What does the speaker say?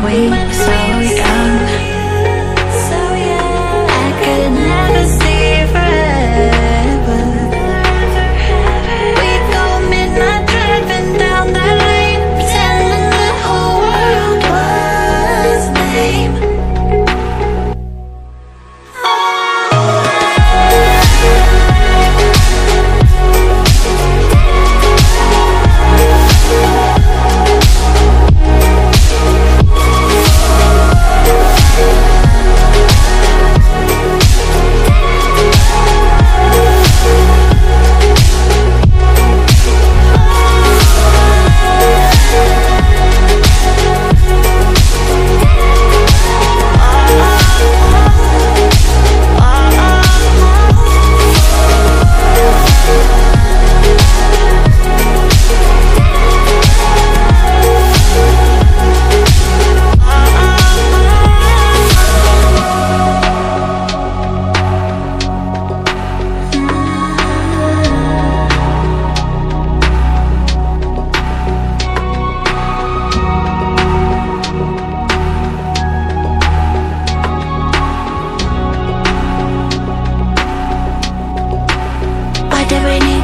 回。忆 every day.